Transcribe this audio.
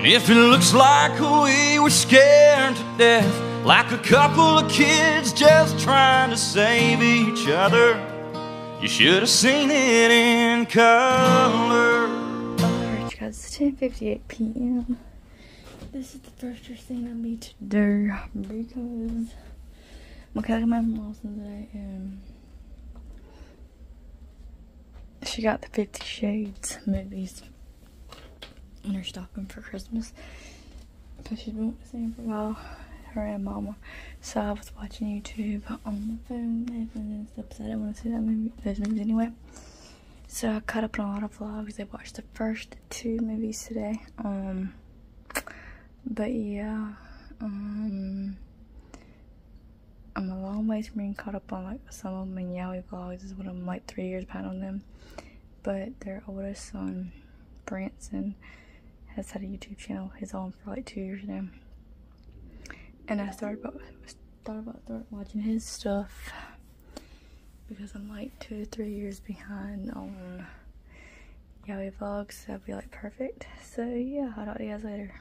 And if it looks like we were scared to death, like a couple of kids just trying to save each other, you should have seen it in color. Alright, guys, it's 10:58 p.m. This is the first thing I need to do because my cat came from Austin today and she got the Fifty Shades movies her stocking for Christmas because she's been them for a while. Her and Mama. So I was watching YouTube on the phone and stuff. So I didn't want to see that movie, those movies anyway. So I caught up on a lot of vlogs. I watched the first two movies today. Um, but yeah, um, I'm a long ways from being caught up on like some of my Yowie vlogs. Is what I'm like three years behind on them. But their oldest son, Branson, has had a YouTube channel his own for like two years now. And I started about thought about start watching his stuff because I'm like two to three years behind on Yowie vlogs. So that'd be like perfect. So yeah, I'll talk to you guys later.